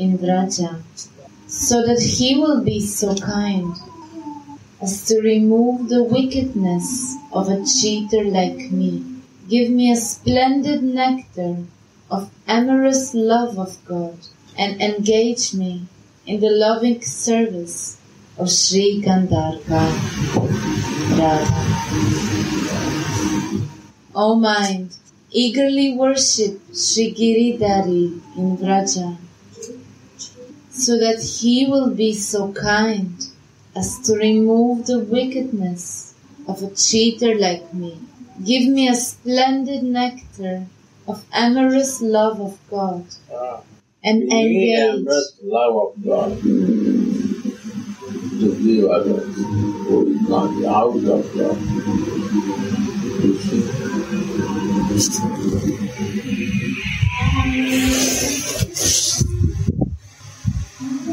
in Vraja, so that he will be so kind as to remove the wickedness of a cheater like me. Give me a splendid nectar of amorous love of God and engage me in the loving service of Sri Gandharva Radha. O mind, eagerly worship Sri Giridhari in Vraja, so that he will be so kind as to remove the wickedness of a cheater like me. Give me a splendid nectar of amorous love of God ah. and We need engage. love of God to give others who is not out of God.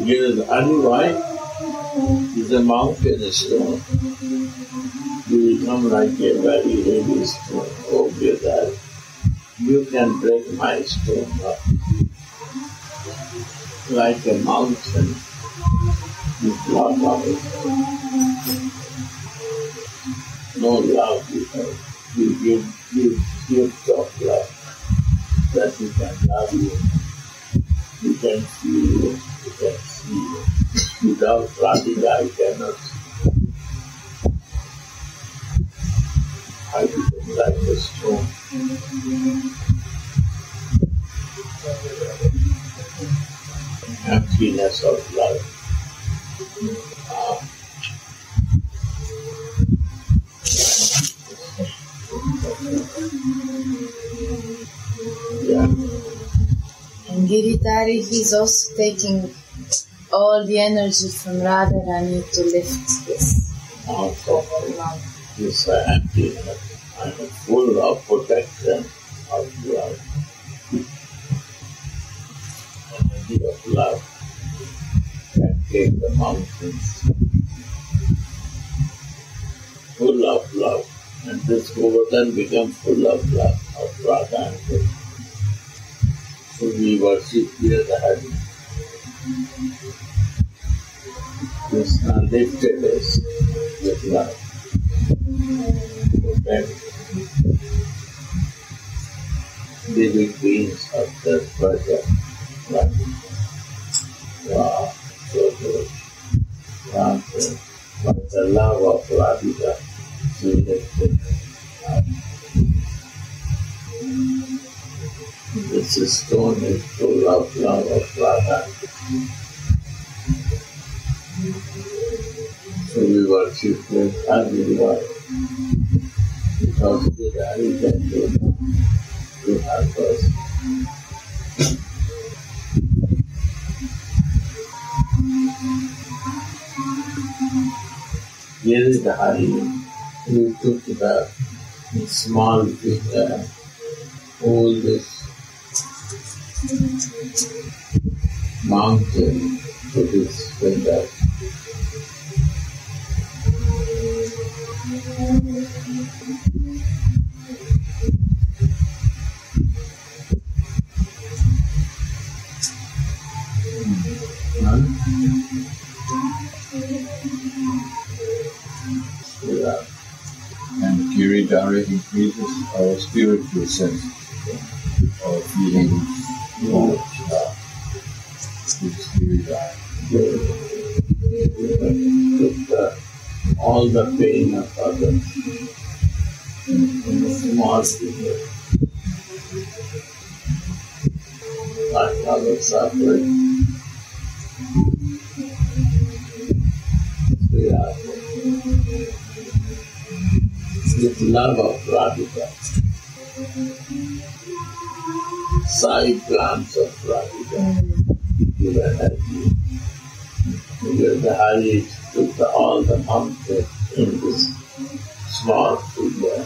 You see. Here is Anivai is a mountain stone. You become like a very heavy stone. Oh, okay, that you can break my stone up like a mountain with of it. No love you have. You give, give of love that you can love you. You can feel you. Without Radhika I cannot. I become like a stone. Emptiness of love. Ah. Yeah. And Giridhari, he's also taking all the energy from Radharani to lift this Also, love. this uh, emptiness. I'm full of protection of love. Energy of love can take the mountains. Full of love. And this Govardhan becomes full of love of Radha and Krishna. So we worship here the Hari. Krishna lifted us with love. Protect living beings of the project. Right. Wow, so good. Wow. But the love of Radhika, she us. This stone is full of love of Radha. We worship with Adivai because the can do to help us. Here is the Hari. We took the small finger, all this mountain to this finger. Giridhara increases our spiritual sense, our feeling towards uh, Giridhara. Took all the pain of others in a small finger. Like others suffering. Love of Radhika. Side plants of Radhika. Give energy. Girdhari took the, all the mountain in this small figure.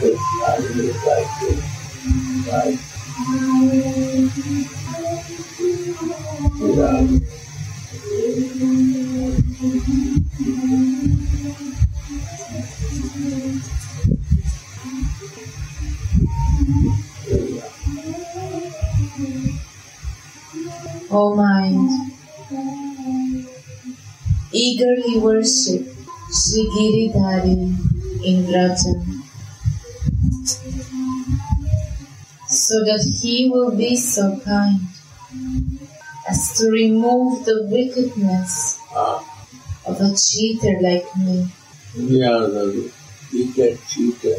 Girdhari is like this, right? Yeah. O mind, eagerly worship Sri Giridhari in Vraja, so that he will be so kind as to remove the wickedness of a cheater like me. We are the wicked cheater.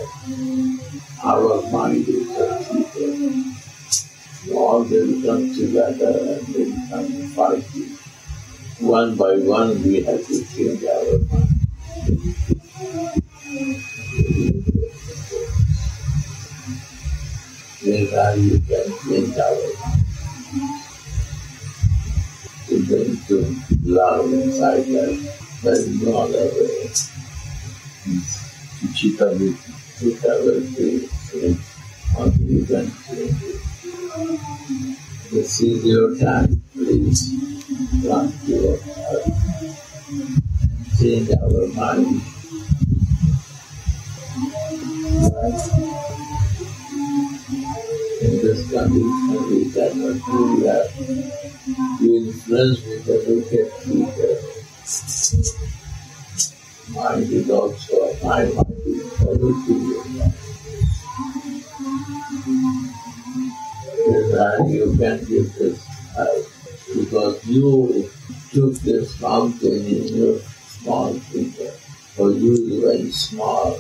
Our mind is cheater. All they come together and they come fighting. One by one we have to change our mind. How you can change our. To bring to love inside us. There is no can. This is your time, please. To us. Change our mind. Right? In this condition, we cannot do that. We influence with the wicked. Mind is also, my mind is polluting your mind. Then you can give this help because you took this mountain in your small finger. For you is very small.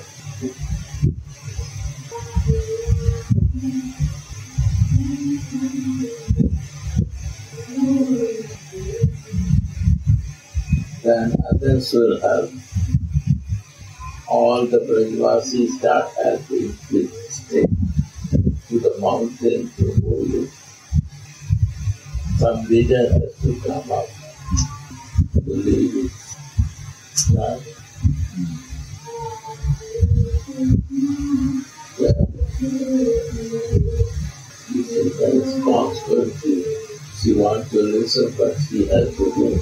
Then others will help. All the Brajvasis start helping with stick to the mountain to hold it. Some leader has to come up to lead it. Right? Yeah. This is the responsibility. She wants to listen, but she has to go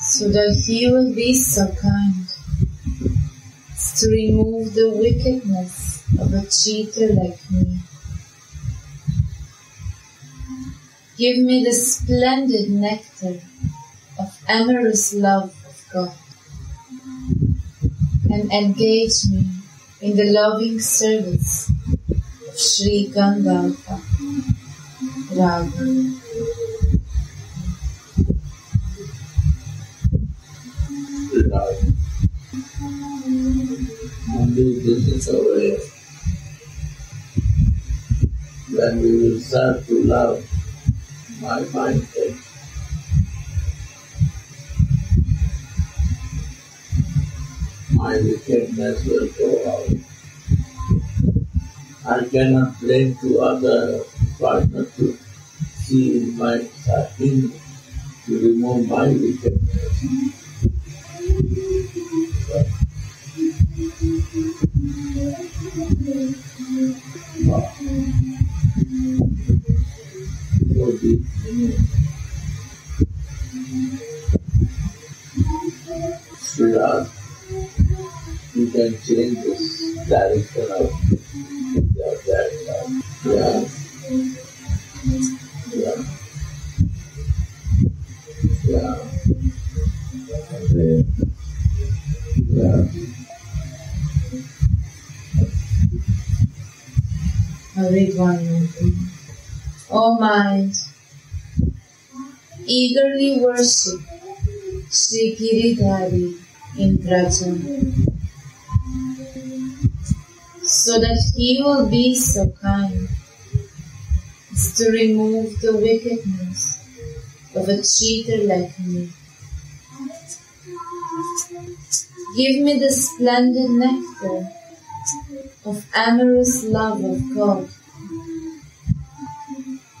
so that he will be so kind to remove the wickedness of a cheater like me. Give me the splendid nectar of amorous love of God and engage me in the loving service of Sri Gandharva Raga. Love. Only this is the way. When we will start to love, my mind takes. My wickedness will go out. I cannot blame to other partner to see in my in to remove my deep. Sridhar, you can change this direction of direction. Yeah. Yeah. Yeah. Yeah. I'll read one more thing. O mind, eagerly worship Sri Giridhari in Vraja, so that he will be so kind to remove the wickedness of a cheater like me. Give me the splendid nectar of amorous love of God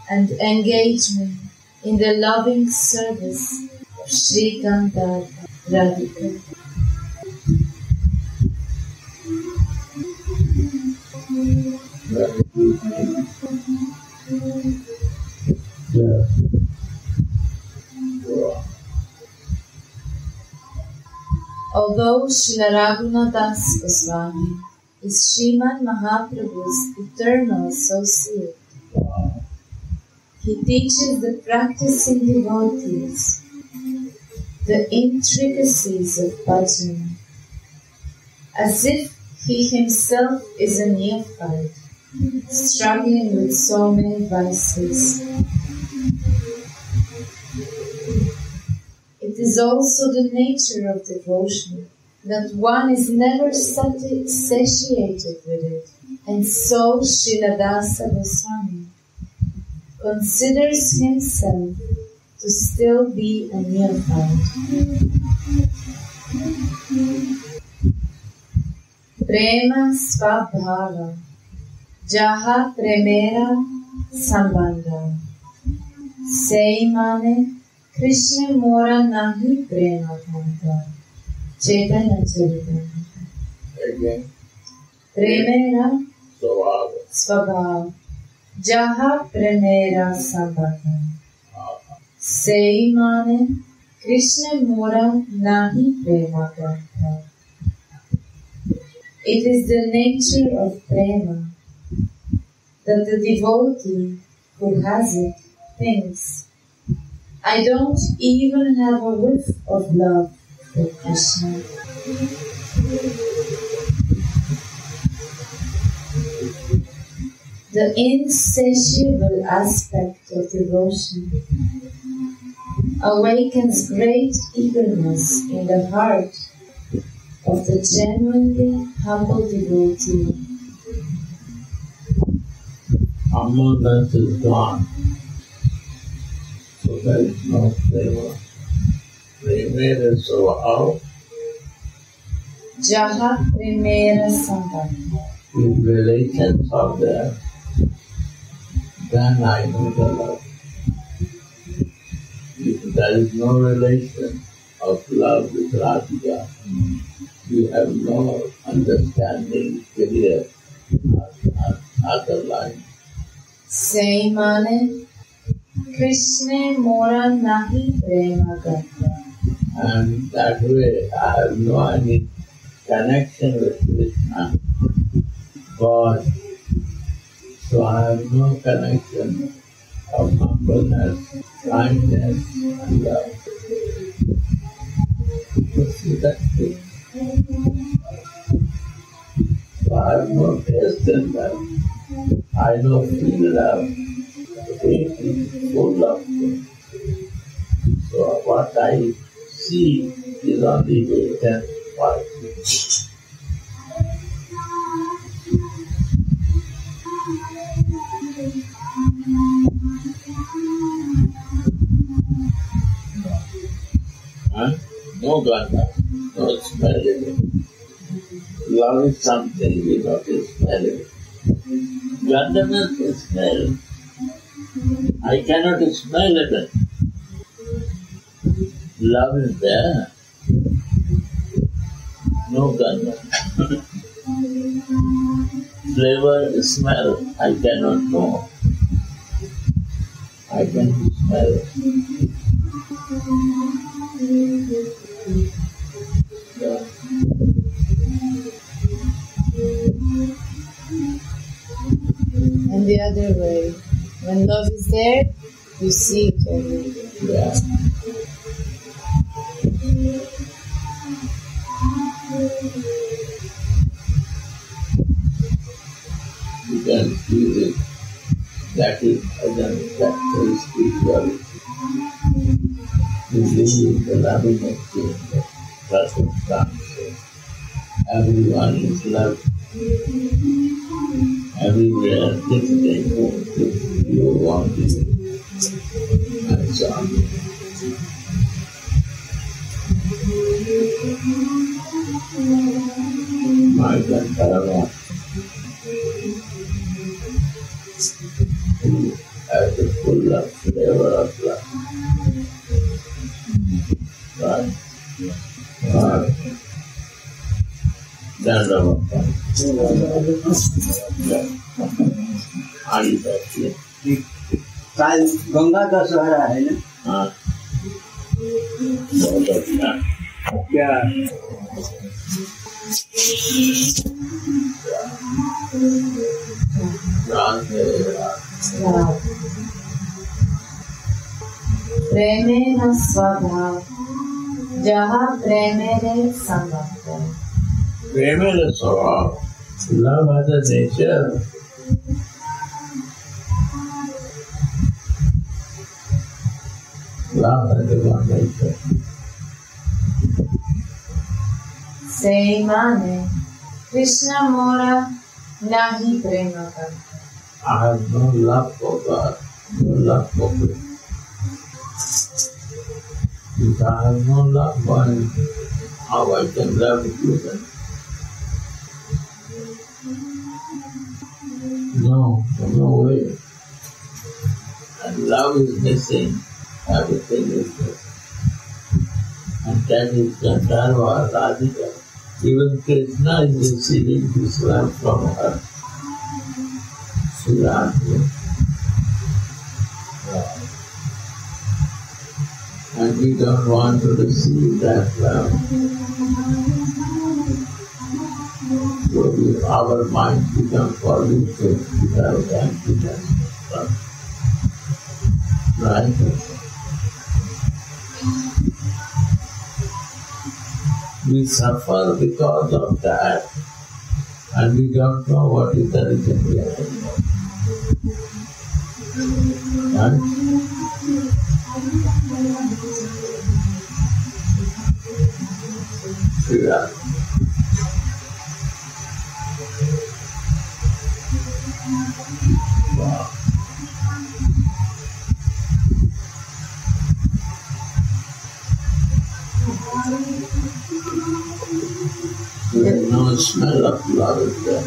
and engage me in the loving service of Sri Gandharva Radhika. Yeah. Wow. Although Raghunadas Goswami is Sriman Mahaprabhu's eternal associate, he teaches the practicing devotees the intricacies of bhajan as if he himself is a neophyte struggling with so many vices. It is also the nature of devotion that one is never sati- satiated with it. And so Sriladasa Goswami considers himself to still be a neophyte. Prema Svabhava Jaha Premera Sambandha. Sei mane Krishna Mora Nahi Prema Gandha Chaitanya Charitamrita. Again, Premera so Svabhav Jaha Premera Sambandha. Sei mane Krishna Mora Nahi Prema Gandha It is the nature of prema that the devotee who has it thinks, I don't even have a whiff of love for Krishna. The insatiable aspect of devotion awakens great eagerness in the heart of the genuinely humble devotee. Humbleness is gone. So there is no favor. flavor. Premera Svabhav, Jaha Premera Sambandha. if relations are there, then I know the love. If there is no relation of love with Radhika, you have no understanding clear other line. Mane Krishna mora nahi prema gata. And that way I have no any connection with Krishna, God. So I have no connection of humbleness, kindness, and love. You see that thing? So I have no taste in love. I know feel love. Faith is full of. So what I see is only hate and fight. Huh? No gandha, no smelling. Love is something without a smelling. Gandhaness is smell. I cannot smell it. Love is there. No gandha. Flavor, smell, I cannot know. I can smell. The other way. When love is there, you see it everywhere. Yeah. You can feel it That is bhajan, that is spirituality. Live in the loving of circumstances. Everyone is loved. Ganga का दशहरा है ना? हाँ। बहुत अच्छा क्या प्रेमेण स्वभाव जहाँ प्रेमेण संबंध। Prema is a swabha. love of mane, Krishna mora nahi prema karta. I have no love for God, no love for Krishna. If I have no love for him, how I can love you then? No, no way. And love is the same. Everything is missing. And that is Gandharva Radhika. Even Krishna is receiving this love from her. Sri. And we don't want to receive that love. So we, our mind becomes polluted without emptiness. Right? We suffer because of that, and we don't know what is the reason it. Right? Yeah. There's no smell of love is there.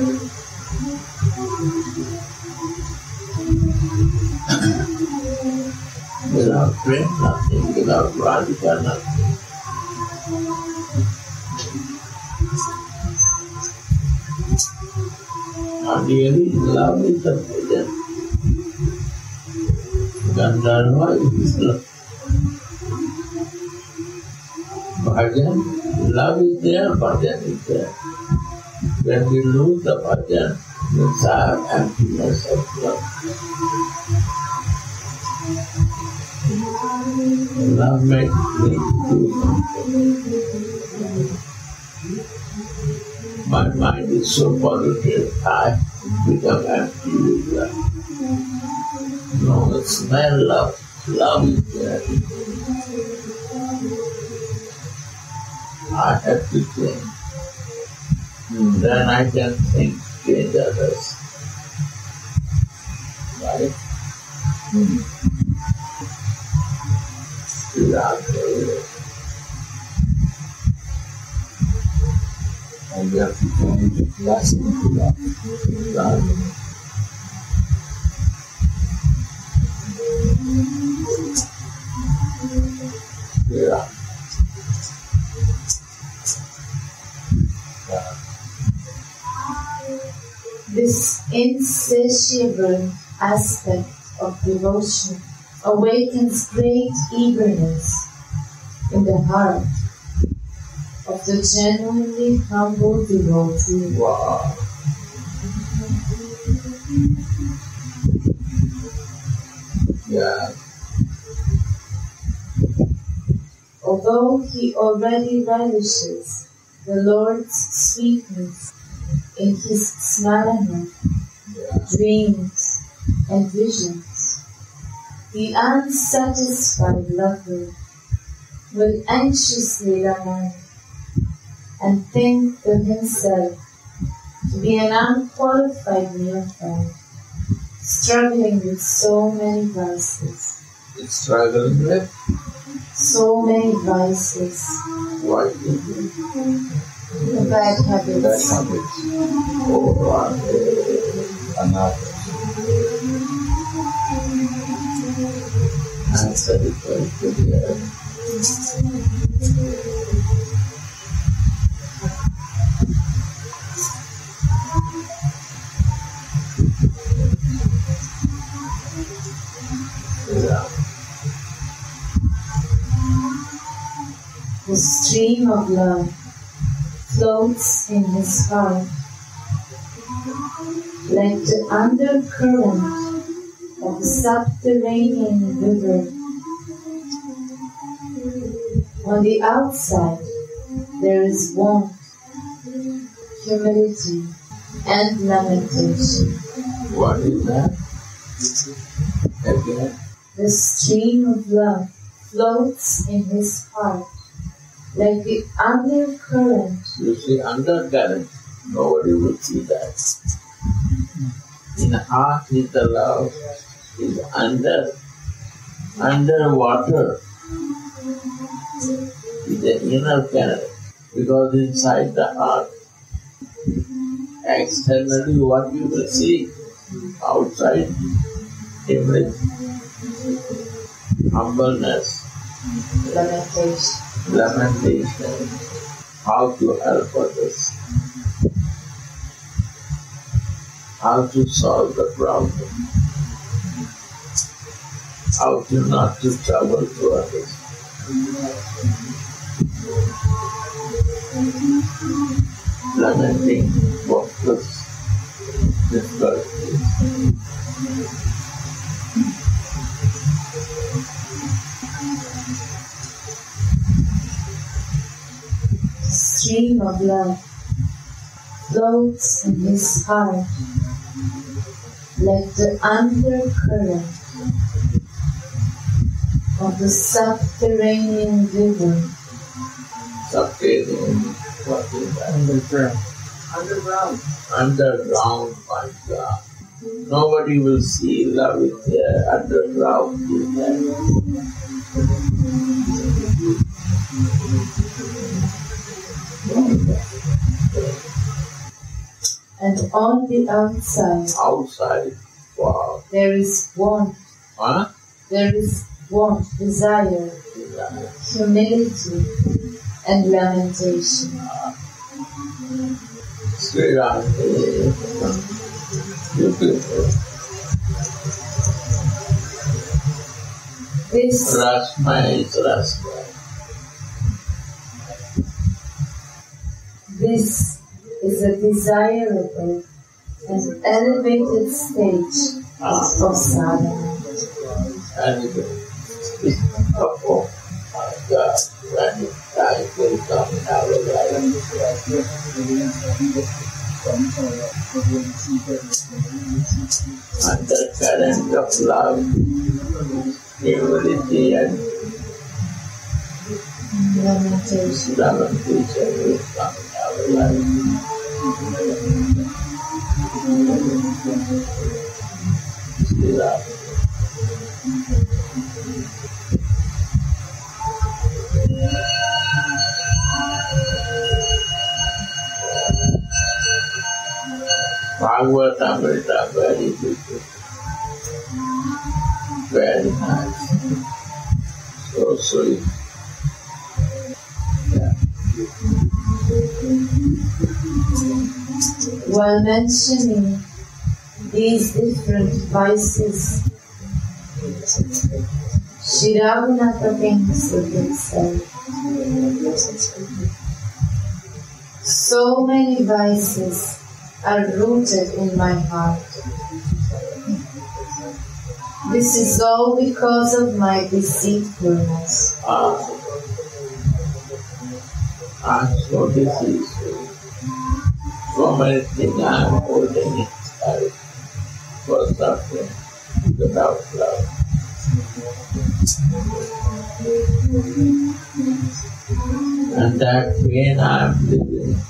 without prem, nothing, without radhika, nothing. And really, love is the bhajan. Gandharva is love. Bhajan, love is there, bhajan is there. When we lose the bhajan, we have emptiness of love. Love makes me do. My mind is so polluted, I become empty with love. No smell of love is there. I have to change. Then I can think, change others. Right? Radhe. And we have to the blessing to. Yeah. Yeah. This insatiable aspect of devotion awakens great eagerness in the heart of the genuinely humble devotee. Wow. Yeah. Although he already relishes the Lord's sweetness in his smarana, dreams, and visions. The unsatisfied lover will anxiously lament and think to himself to be an unqualified neophyte, struggling with so many vices, It's struggling with so many vices, it? The bad habits. uh, another. With the Yeah. The stream of love floats in his heart like the undercurrent of a subterranean river. On the outside, there is warmth, humility, and lamentation. What is that? Again, The stream of love floats in his heart like the undercurrent you see undercurrent, nobody will see that. In the heart is the love, is under, underwater. Is the inner current, because inside the heart, externally what you will see, outside, image, humbleness, lamentation. Lamentation, how to help others, how to solve the problem, how to not to trouble to others. Lamenting stream of love floats in his heart like the undercurrent of the subterranean river. Subterranean, what is that? Underground. Underground. Underground, my God. Nobody will see love in there. Underground is there. And on the outside Outside, wow. there is warmth, Huh? there is warmth, desire, humility, and lamentation. Sri Ram Beautiful. This Rasma is Rasma. This is a desirable and elevated stage of sadhana. And it my God, when time will come in our life, undercurrent of love, humility and Lamentation. lamentation will come in our life. Sri Ram. Bhagavatam is a very beautiful, very nice, so sweet. While mentioning these different vices, Sri Raghunatha thinks of himself. So many vices are rooted in my heart. This is all because of my deceitfulness. Ah. I'm so diseased. Many things I'm holding inside for suffering. without love. And that pain I am living.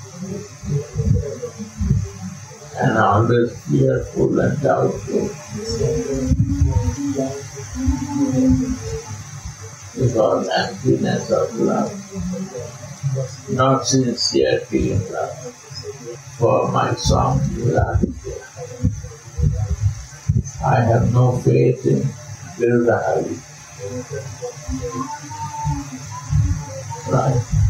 And always fearful and doubtful. is Because emptiness of love. Not sincerity in love. For my song, Viraditya. I have no faith in Viradahari. Right.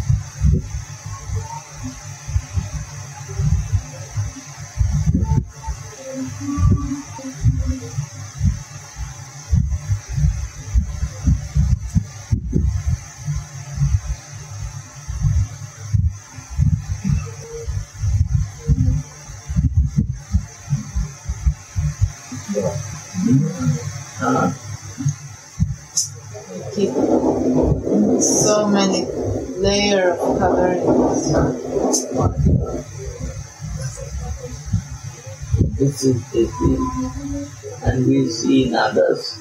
Is the. And we see in others.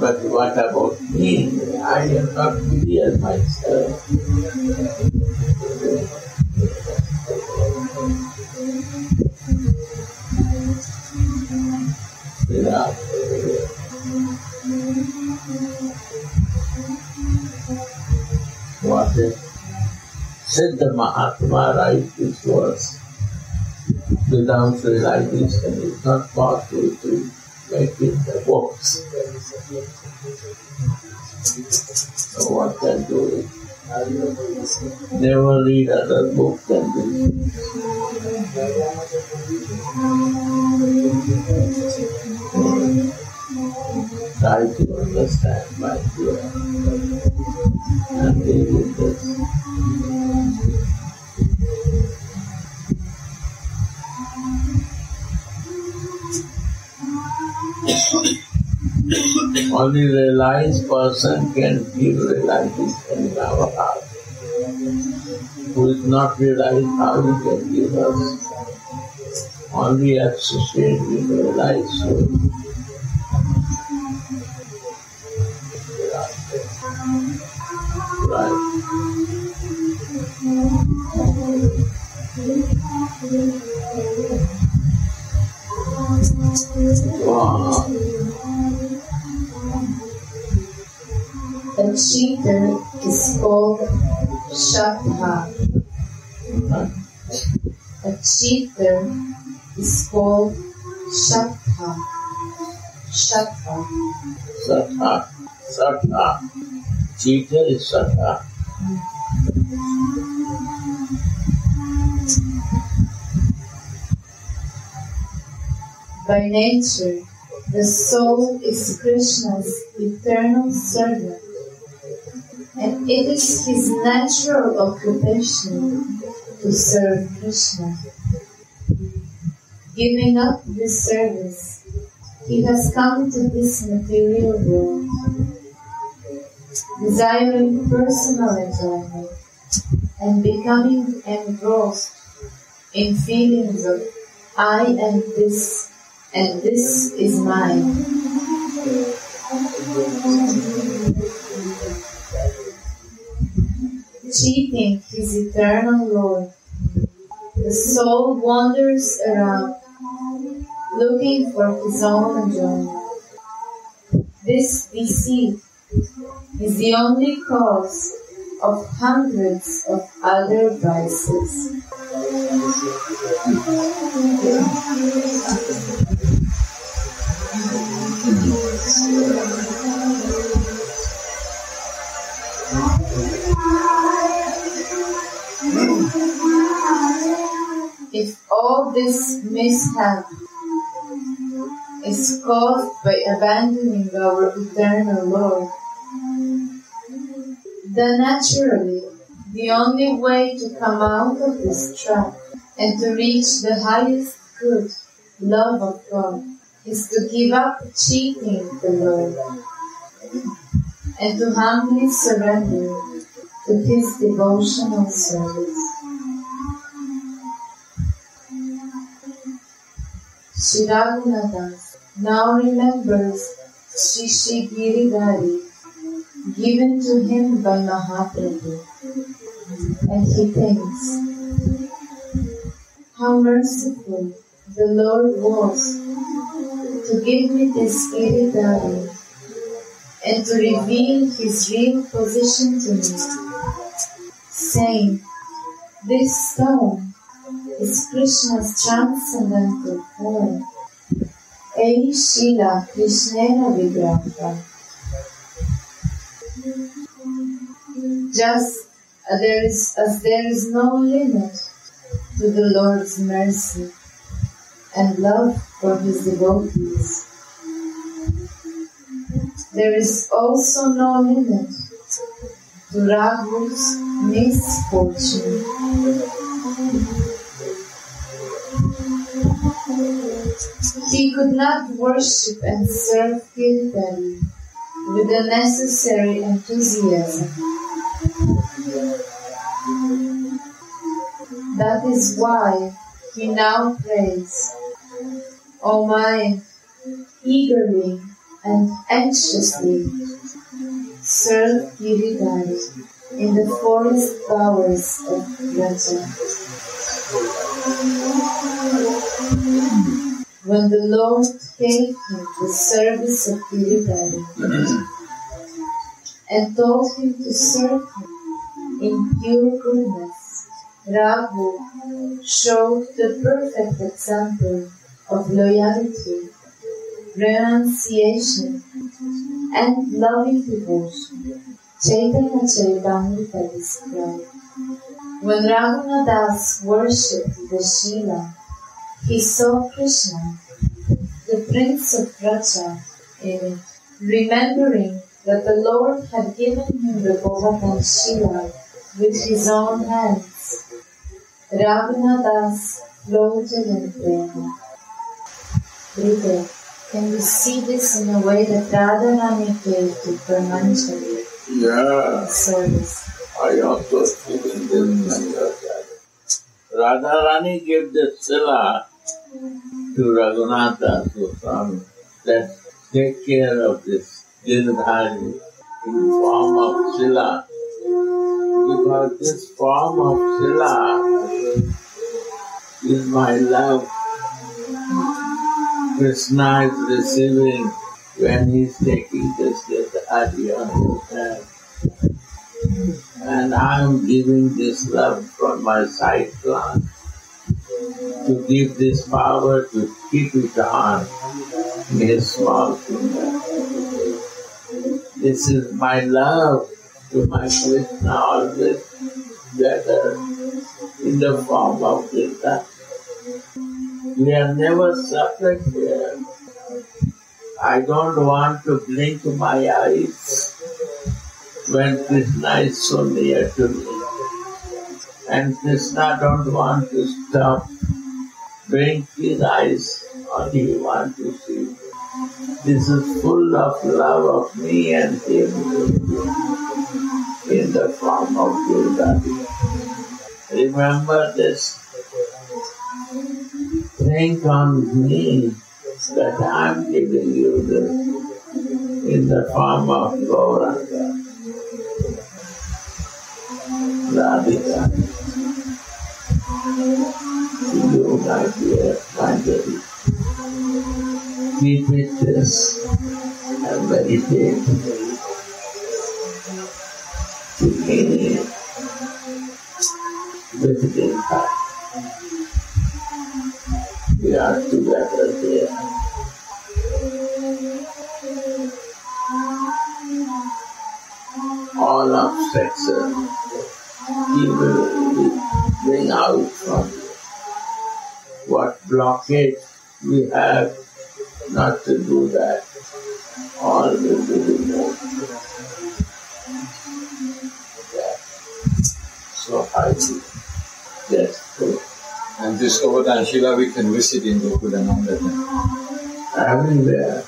But what about me? I am not clear myself. Without what if Siddha Mahatma writes this verse without realization it's not possible to make it the books. So what can do it? Never read other books than this. Try to understand my fear and deal with this. Only realized person can give realization in our heart. Who is not realized, how he can give us? Only associate with realized soul. Right. Wow. A cheater is called Shatha. A cheater is called Shatha. Shatha. Satha. Satha. Cheater is Satha. Hmm. By nature, the soul is Krishna's eternal servant, and it is his natural occupation to serve Krishna. Giving up this service, he has come to this material world, desiring personal enjoyment and becoming engrossed in feelings of I am this and this is mine. Cheating his eternal Lord, the soul wanders around looking for his own enjoyment. This deceit is the only cause of hundreds of other vices. If all this mishap is caused by abandoning our eternal Lord, then naturally the only way to come out of this trap and to reach the highest good, love of God, is to give up cheating the Lord and to humbly surrender to His devotional service. Shri Raghunadas now remembers Sri Sri Giridhari given to him by Mahaprabhu. And he thinks, how merciful the Lord was to give me this Giridhari and to reveal his real position to me, saying, this stone is Krishna's transcendental form. Ei Shila Krishnera Vigraha. Just as there is, as there is no limit to the Lord's mercy and love for his devotees, there is also no limit to Raghu's misfortune. He could not worship and serve Kirtani with the necessary enthusiasm. That is why he now prays, O my, eagerly and anxiously serve Giridhari in the forest bowers of Vraja. When the Lord gave him the service of Giridhari and told him to serve him in pure goodness, Raghu showed the perfect example of loyalty, renunciation, and loving devotion. Chaitanya Charitamrita described. When Raghunath Das worshipped the Shila, he saw Krishna, the Prince of Vraja, in it, remembering that the Lord had given him the Govardhan Shila with his own hands. Raghunath Das floated in. Reader, can you see this in a way that Radharani gave to Brahmanjali Yeah, service? I also feel in this Mangalacharya. Radharani gave the sila to Raghunatha Goswami that take care of this Girdhari in form of sila. Because this form of sila is my love. Krishna is receiving when he is taking this Girdhari on his hand. And I am giving this love from my side plant to give this power to keep it on in his small finger. This is my love to my Krishna always gathered in the form of Krishna. We are never here. I don't want to blink my eyes when Krishna is so near to me. And Krishna don't want to stop blink his eyes, only he want to see. This is full of love of me and him in the form of Girdhari. Remember this. Think on me that I am giving you this in the form of Gauranga. Uh, Radhika. You, my dear, dear. Keep it this and meditate me visiting her. We are together there. All obstacles he will bring out from you. What blockage we have not to do that, all will be removed. So I see. That's good. And this Govardhan Shila we can visit in Gokulananda. Everywhere.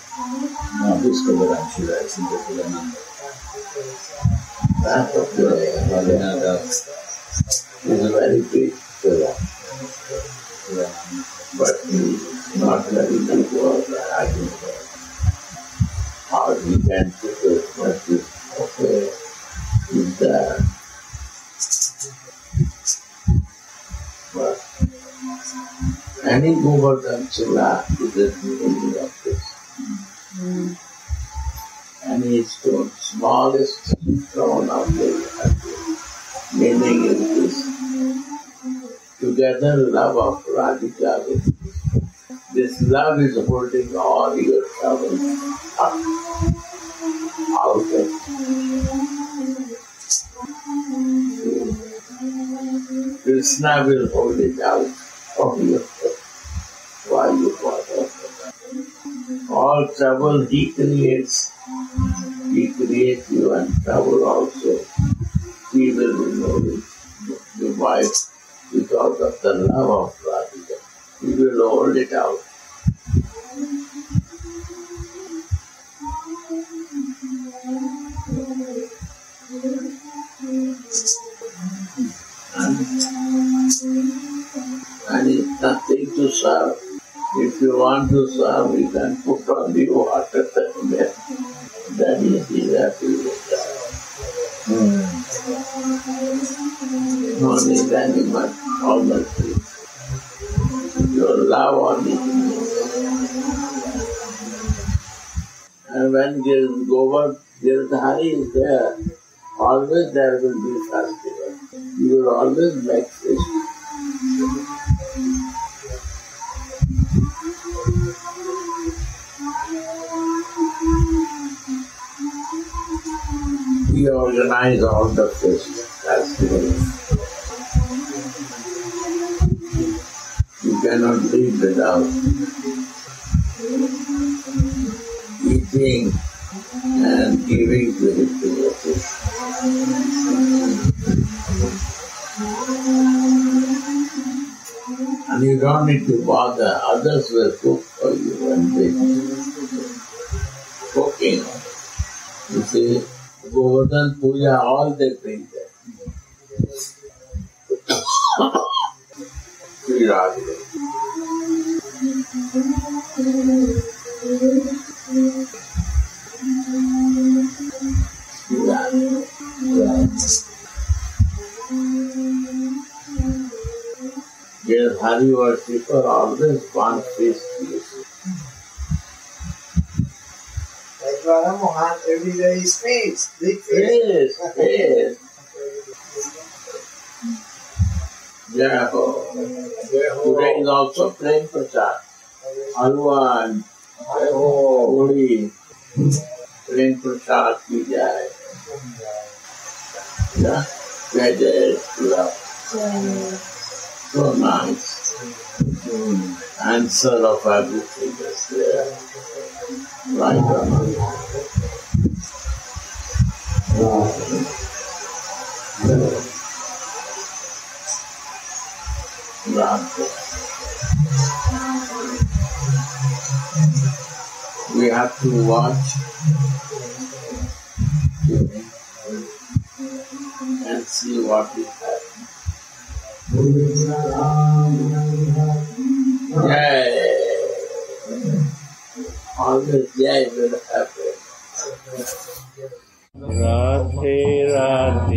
No, this Govardhan Shila is in Gokulananda. That's okay. Radhanada. It's a very big pillar, but it's not very big work. I think uh, how we can any Govardhan Shila is the meaning of this. Any stone, smallest stone of the earth, meaning is this. Together love of Radhika with this love is holding all your troubles up, out of Krishna will hold it out of your while you water. All trouble he creates, he creates you and trouble also. He will remove. The wife because of the love of Radhika. He will hold it out. And it's nothing to serve. If you want to serve, you can put on the water. Then he is happy with that. No need any much, all the things. Your love only. And when Govard Girdhari is there, always there will be festival. You will always make feast. Organize all the festivals. You cannot live without eating and giving to the devotees. And you don't need to bother, others will cook all they bring there. Yes, Hari worshipper always feast. you see. That's why every day speaks. Big fish. Yes, yes. Jaiho. Today is also prasad. Halwa and puri. Plain prasad ki jai. Yeah, Jai Jai Shri So nice. Answer of everything is there. Right on. Right. We have to watch and see what is happening. Yay! Always yay will happen. Radhe Radhe